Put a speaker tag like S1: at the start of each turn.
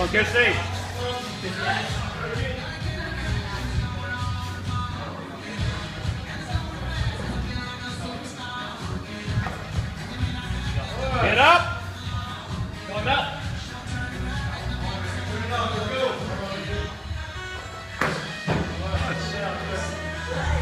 S1: Go get safe. Get up. Come up. Let's go.